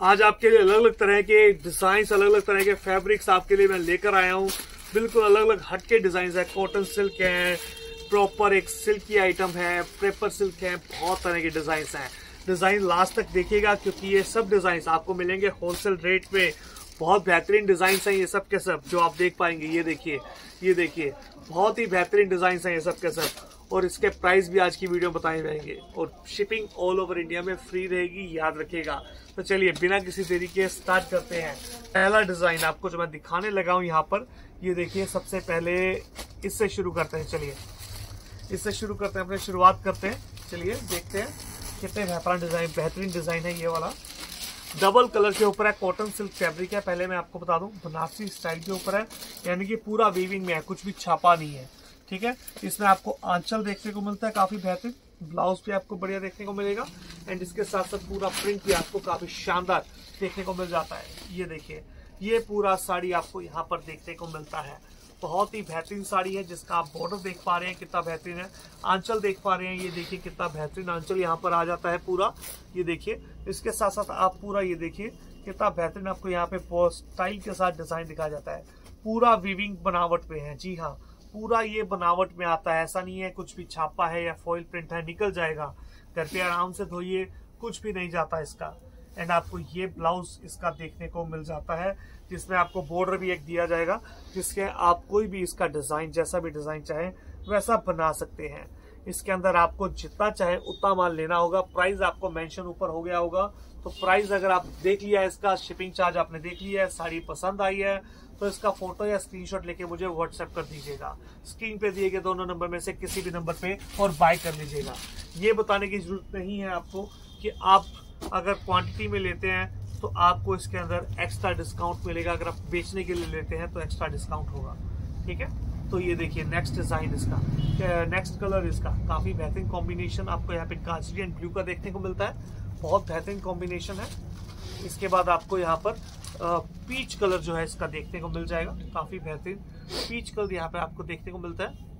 आज आपके लिए अलग अलग तरह के डिज़ाइन अलग अलग तरह के फैब्रिक्स आपके लिए मैं लेकर आया हूँ। बिल्कुल अलग अलग हटके डिज़ाइन है। कॉटन सिल्क है प्रॉपर एक सिल्क की आइटम है पेपर सिल्क है, बहुत तरह के डिज़ाइन हैं। डिज़ाइन लास्ट तक देखिएगा क्योंकि ये सब डिज़ाइन आपको मिलेंगे होलसेल रेट पे। बहुत बेहतरीन डिज़ाइन हैं ये सब के सब, जो आप देख पाएँगे। ये देखिए ये देखिए, बहुत ही बेहतरीन डिज़ाइन हैं ये सब के सब। और इसके प्राइस भी आज की वीडियो में बताए जाएँगे। और शिपिंग ऑल ओवर इंडिया में फ्री रहेगी, याद रखिएगा। तो चलिए, बिना किसी देरी के स्टार्ट करते हैं। पहला डिज़ाइन आपको जो मैं दिखाने लगा हूँ यहाँ पर, ये देखिए, सबसे पहले इससे शुरू करते हैं। चलिए, इससे शुरू करते हैं, अपने शुरुआत करते हैं। चलिए, देखते हैं कितने बेहतरीन डिज़ाइन बेहतरीन डिज़ाइन है ये वाला। डबल कलर के ऊपर है कॉटन सिल्क फैब्रिक है। पहले मैं आपको बता दूँ, बनारसी स्टाइल के ऊपर है। यानी कि पूरा वीविंग में है, कुछ भी छापा नहीं है। ठीक है? इसमें आपको आंचल देखने को मिलता है, काफ़ी बेहतरीन। ब्लाउज भी आपको बढ़िया देखने को मिलेगा। एंड इसके साथ साथ पूरा प्रिंट भी आपको काफ़ी शानदार देखने को मिल जाता है। ये देखिए, ये पूरा साड़ी आपको यहाँ पर देखने को मिलता है। बहुत ही बेहतरीन साड़ी है, जिसका आप बॉर्डर देख पा रहे हैं, कितना बेहतरीन है। आंचल देख पा रहे हैं, ये देखिए कितना बेहतरीन आंचल यहाँ पर आ जाता है पूरा। ये देखिए, इसके साथ साथ आप पूरा ये देखिए, कितना बेहतरीन आपको यहाँ पे स्टाइल के साथ डिज़ाइन दिखाया जाता है। पूरा विविंग बनावट पे है। जी हाँ पूरा ये बनावट में आता है। ऐसा नहीं है कुछ भी छापा है या फॉइल प्रिंट है, निकल जाएगा। घर पे आराम से धोइए, कुछ भी नहीं जाता इसका। एंड आपको ये ब्लाउज इसका देखने को मिल जाता है, जिसमें आपको बॉर्डर भी एक दिया जाएगा, जिसके आप कोई भी इसका डिज़ाइन जैसा भी डिज़ाइन चाहे, वैसा बना सकते हैं। इसके अंदर आपको जितना चाहे उतना माल लेना होगा। प्राइस आपको मेंशन ऊपर हो गया होगा। तो प्राइस अगर आप देख लिया है इसका शिपिंग चार्ज आपने देख लिया है, साड़ी पसंद आई है तो इसका फ़ोटो या स्क्रीनशॉट लेके मुझे व्हाट्सएप कर दीजिएगा। स्क्रीन पे दिए गए दोनों नंबर में से किसी भी नंबर पे और बाय कर लीजिएगा। ये बताने की ज़रूरत नहीं है आपको कि आप अगर क्वांटिटी में लेते हैं तो आपको इसके अंदर एक्स्ट्रा डिस्काउंट मिलेगा। अगर आप बेचने के लिए लेते हैं तो एक्स्ट्रा डिस्काउंट होगा। ठीक है? तो ये देखिए नेक्स्ट डिज़ाइन इसका। नेक्स्ट कलर इसका। काफ़ी बेहतरीन कॉम्बिनेशन आपको यहाँ पे गाजरी एंड ब्लू का देखने को मिलता है। बहुत बेहतरीन कॉम्बिनेशन है। इसके बाद आपको यहाँ पर पीच कलर जो है इसका देखने को मिल जाएगा। काफ़ी बेहतरीन। पीच कलर यहाँ पे आपको देखने को मिलता है।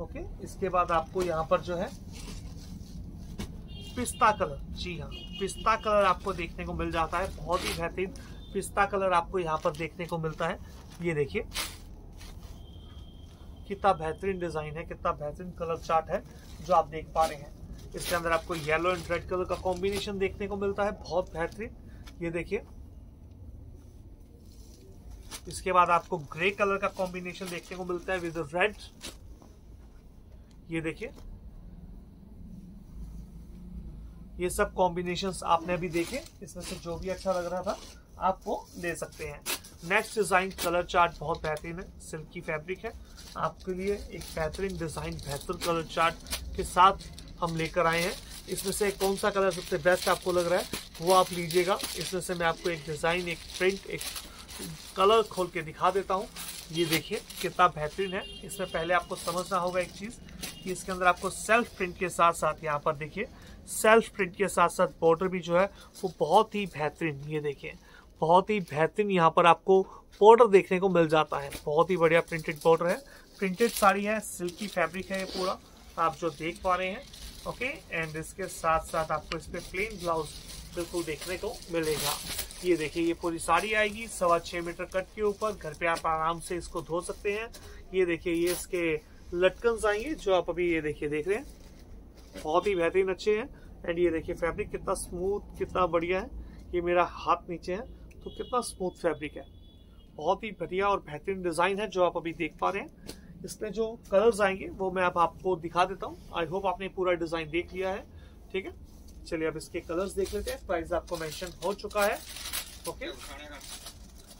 ओके इसके बाद आपको यहाँ पर जो है, पिस्ता कलर जी हाँ पिस्ता कलर आपको देखने को मिल जाता है। बहुत ही बेहतरीन पिस्ता कलर आपको यहाँ पर देखने को मिलता है। ये देखिए। कितना बेहतरीन डिज़ाइन है, कितना बेहतरीन कलर चार्ट है जो आप देख पा रहे हैं। इसके अंदर आपको येलो एंड रेड कलर का कॉम्बिनेशन देखने को मिलता है, बहुत बेहतरीन। ये देखिए। इसके बाद आपको ग्रे कलर का कॉम्बिनेशन देखने को मिलता है विद रेड ये देखिए। ये सब कॉम्बिनेशन आपने अभी देखे। इसमें से जो भी अच्छा लग रहा था, आप वो ले सकते हैं। नेक्स्ट डिज़ाइन कलर चार्ट बहुत बेहतरीन है। सिल्की फैब्रिक है। आपके लिए एक बेहतरीन डिज़ाइन बेहतर कलर चार्ट के साथ हम लेकर आए हैं। इसमें से कौन सा कलर सबसे बेस्ट आपको लग रहा है, वो आप लीजिएगा। इसमें से मैं आपको एक डिज़ाइन एक प्रिंट एक कलर खोल के दिखा देता हूँ। ये देखिए, कितना बेहतरीन है। इसमें पहले आपको समझना होगा एक चीज़ कि इसके अंदर आपको सेल्फ प्रिंट के साथ साथ यहाँ पर देखिए सेल्फ प्रिंट के साथ साथ बॉर्डर भी जो है, वो बहुत ही बेहतरीन, ये देखिए। बहुत ही बेहतरीन यहाँ पर आपको बॉर्डर देखने को मिल जाता है। बहुत ही बढ़िया प्रिंटेड बॉर्डर है। प्रिंटेड साड़ी है सिल्की फैब्रिक है ये पूरा। आप जो देख पा रहे हैं ओके एंड इसके साथ साथ आपको इस पर प्लेन ब्लाउज बिल्कुल देखने को मिलेगा। ये देखिए, ये पूरी साड़ी आएगी, सवा छह मीटर कट के ऊपर। घर पे आप आराम से इसको धो सकते हैं। ये देखिए, ये इसके लटकन आएँगे, जो आप अभी ये देखिए, देख रहे हैं। बहुत ही बेहतरीन अच्छे हैं। एंड ये देखिए फैब्रिक कितना स्मूथ कितना बढ़िया है। ये मेरा हाथ नीचे है तो कितना स्मूथ फैब्रिक है। बहुत ही बढ़िया और बेहतरीन डिज़ाइन है जो आप अभी देख पा रहे हैं। इसमें जो कलर्स आएँगे, वो मैं अब आपको दिखा देता हूँ। आई होप आपने पूरा डिज़ाइन देख लिया है। ठीक है? चलिए अब इसके कलर्स देख लेते हैं। प्राइस आपको मेंशन हो चुका है। ओके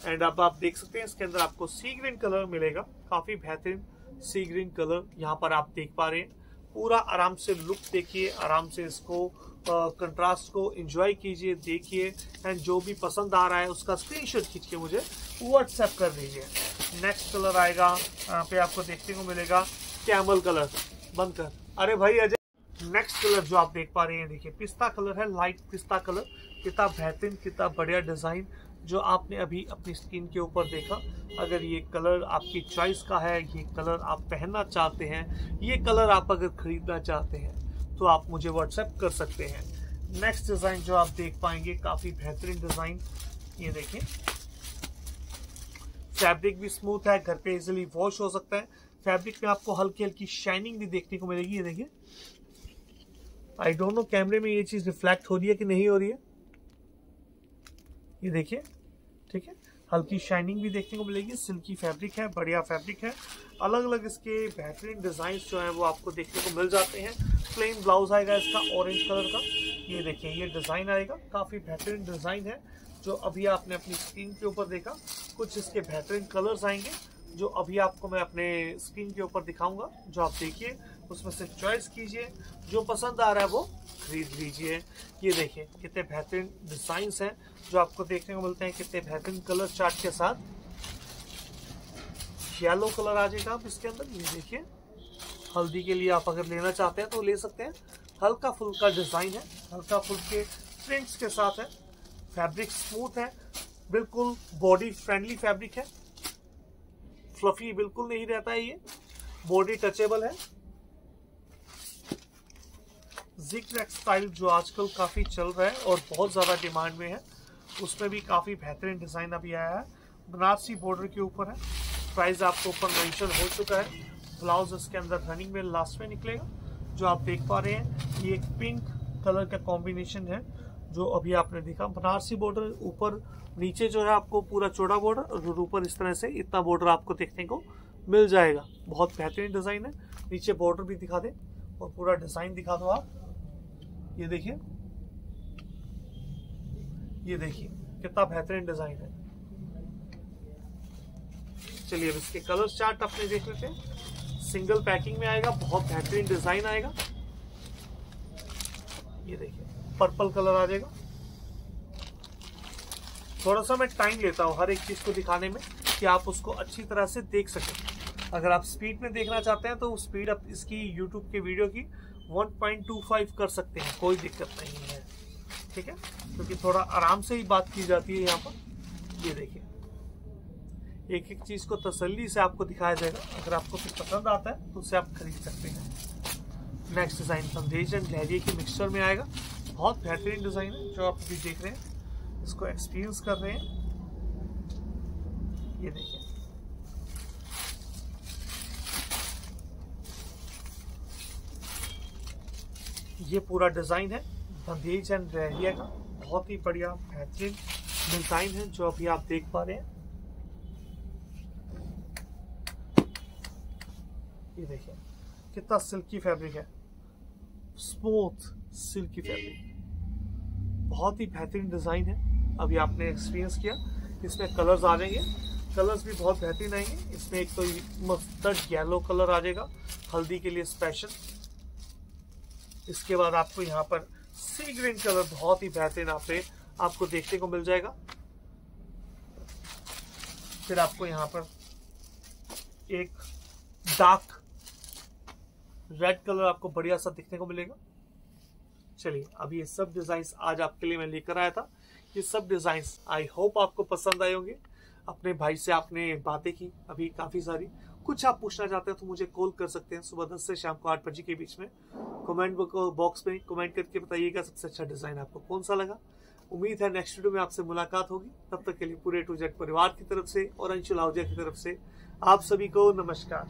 एंड अब आप देख सकते हैं, इसके अंदर आपको सी ग्रीन कलर मिलेगा। काफ़ी बेहतरीन सी ग्रीन कलर यहाँ पर आप देख पा रहे हैं। पूरा आराम से लुक देखिए, आराम से इसको कंट्रास्ट को एंजॉय कीजिए, देखिए। एंड जो भी पसंद आ रहा है, उसका स्क्रीनशॉट खींच के मुझे व्हाट्सएप कर दीजिए। नेक्स्ट कलर आएगा। यहाँ पे आपको देखने को मिलेगा कैमल कलर बंद कर। अरे भाई, अजय। नेक्स्ट कलर जो आप देख पा रहे हैं, देखिए, पिस्ता कलर है लाइट पिस्ता कलर कितना बेहतरीन, कितना बढ़िया डिज़ाइन जो आपने अभी अपनी स्किन के ऊपर देखा। अगर ये कलर आपकी चॉइस का है, ये कलर आप पहनना चाहते हैं, ये कलर आप अगर खरीदना चाहते हैं तो आप मुझे व्हाट्सएप कर सकते हैं। नेक्स्ट डिज़ाइन जो आप देख पाएँगे, काफ़ी बेहतरीन डिज़ाइन ये देखिए। फैब्रिक भी स्मूथ है, घर पे इजिली वॉश हो सकता है। फैब्रिक में आपको हल्की हल्की शाइनिंग भी देखने को मिलेगी, ये देखिए। आई डोंट नो कैमरे में ये चीज़ रिफ्लेक्ट हो रही है कि नहीं हो रही है? ये देखिए, ठीक है? हल्की शाइनिंग भी देखने को मिलेगी सिल्की फैब्रिक है, बढ़िया फैब्रिक है। अलग अलग इसके बेहतरीन डिज़ाइन जो है, वो आपको देखने को मिल जाते हैं। प्लेन ब्लाउज आएगा इसका ऑरेंज कलर का। ये देखिए, ये डिज़ाइन आएगा, काफ़ी बेहतरीन डिज़ाइन है। जो अभी आपने अपनी स्क्रीन के ऊपर देखा, कुछ इसके बेहतरीन कलर्स आएँगे, जो अभी आपको मैं अपने स्क्रीन के ऊपर दिखाऊँगा, जो आप देखिए, उसमें से चॉइस कीजिए, जो पसंद आ रहा है वो खरीद लीजिए। ये देखिए, कितने बेहतरीन डिज़ाइन हैं, जो आपको देखने को मिलते हैं, कितने बेहतरीन कलर चार्ट के साथ। येलो कलर आ जाएगा आप इसके अंदर, ये देखिए। हल्दी के लिए आप अगर लेना चाहते हैं तो ले सकते हैं। हल्का फुल्का डिज़ाइन है, हल्का फुल्के प्रिंट्स के साथ है। फैब्रिक स्मूथ है, बिल्कुल बॉडी फ्रेंडली फैब्रिक है। फ्लफी बिल्कुल नहीं रहता है ये। बॉडी टचेबल है। जिक स्टाइल जो आजकल काफ़ी चल रहा है और बहुत ज़्यादा डिमांड में है, उसमें भी काफ़ी बेहतरीन डिज़ाइन अभी आया है। बनारसी बॉर्डर के ऊपर है। प्राइस आपको ऊपर मेंशन हो चुका है। ब्लाउज इसके अंदर रनिंग में लास्ट में निकलेगा, जो आप देख पा रहे हैं। ये एक पिंक कलर का कॉम्बिनेशन है। जो अभी आपने देखा, बनारसी बॉर्डर ऊपर, नीचे जो है आपको पूरा चौड़ा बॉर्डर और ऊपर इस तरह से इतना बॉर्डर आपको देखने को मिल जाएगा। बहुत बेहतरीन डिज़ाइन है। नीचे बॉर्डर भी दिखा दे और पूरा डिज़ाइन दिखा दो आप। ये देखिए। ये देखिए, कितना बेहतरीन डिज़ाइन है। चलिए अब इसके कलर चार्ट अपने देख लेते हैं। सिंगल पैकिंग में आएगा, बहुत बेहतरीन डिज़ाइन आएगा। ये देखिए। पर्पल कलर आ जाएगा। थोड़ा सा मैं टाइम लेता हूँ हर एक चीज़ को दिखाने में कि आप उसको अच्छी तरह से देख सकें। अगर आप स्पीड में देखना चाहते हैं तो स्पीड आप इसकी यूट्यूब के वीडियो की 1.25 कर सकते हैं, कोई दिक्कत नहीं है। ठीक है? क्योंकि तो थोड़ा आराम से ही बात की जाती है यहाँ पर। ये देखिए। एक एक चीज़ को तसल्ली से आपको दिखाया जाएगा। अगर आपको कुछ पसंद आता है तो उसे आप खरीद सकते हैं। नेक्स्ट डिज़ाइन संदेश एंड लहरिए की मिक्सचर में आएगा। बहुत बेहतरीन डिज़ाइन है, जो आप अभी देख रहे हैं। इसको एक्सपीरियंस कर रहे हैं। ये देखिए ये पूरा डिज़ाइन है, बंदेज एंड रेडिया का। बहुत ही बढ़िया, बेहतरीन डिज़ाइन है, जो अभी आप देख पा रहे हैं। ये देखिए कितना सिल्की फैब्रिक है। Smooth silky fabric. बहुत ही बेहतरीन डिज़ाइन है। अभी आपने एक्सपीरियंस किया। इसमें कलर्स आ जाएँगे। कलर्स भी बहुत बेहतरीन आएँगे। इसमें एक तो मस्टर्ड येलो कलर आ जाएगा। हल्दी के लिए स्पेशल इसके बाद आपको यहाँ पर सी ग्रीन कलर बहुत ही बेहतरीन आप आपको देखने को मिल जाएगा। फिर आपको यहाँ पर एक डार्क रेड कलर आपको बढ़िया सा दिखने को मिलेगा। चलिए, अब ये सब डिज़ाइन आज आपके लिए मैं लेकर आया था। ये सब डिज़ाइन आई होप आपको पसंद आए होंगे। अपने भाई से आपने बातें की, अभी काफ़ी सारी। कुछ आप पूछना चाहते हैं तो मुझे कॉल कर सकते हैं सुबह दस से शाम को आठ बजे के बीच में। कमेंट बॉक्स में कमेंट करके बताइएगा सबसे अच्छा डिज़ाइन आपको कौन सा लगा। उम्मीद है नेक्स्ट वीडियो में आपसे मुलाकात होगी। तब तक के लिए पूरे टू परिवार की तरफ़ से और अंशुल आहूजा की तरफ़ से आप सभी को नमस्कार।